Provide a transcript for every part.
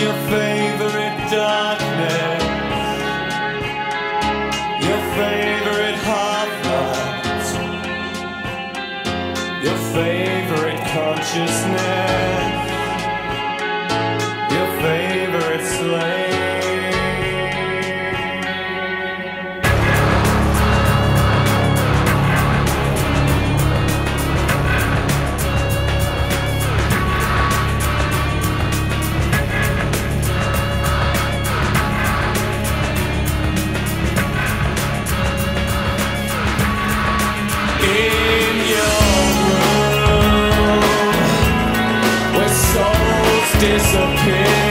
your favorite darkness, your favorite half your favorite consciousness, disappear.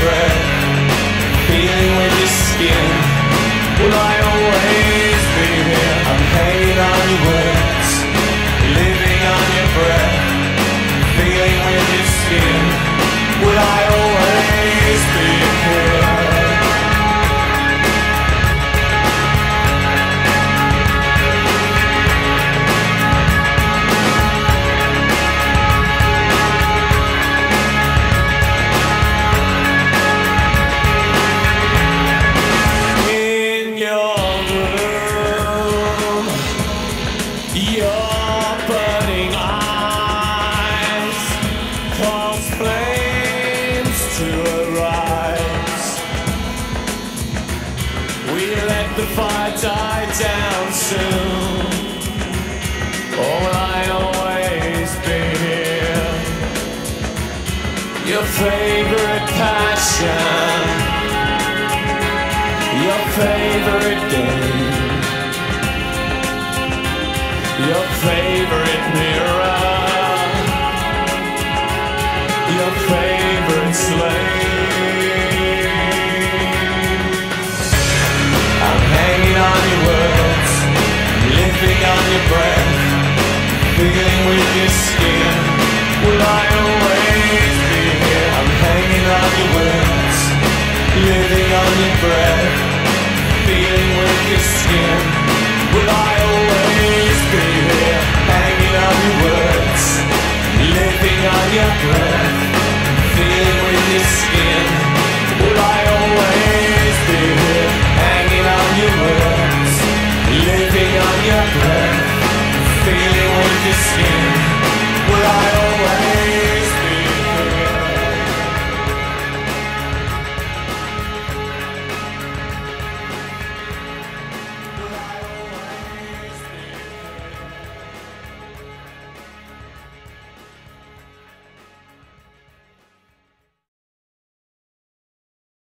Breath, flames to arise. We let the fire die down soon. Will I always be here? Your favorite passion, your favorite game. Your favorite mirror, breath, feeling with your skin. Will I always be here? Hanging on your words, living on your breath, feeling with your skin. Will I always be here? Hanging on your words, living on your breath, feeling with your skin.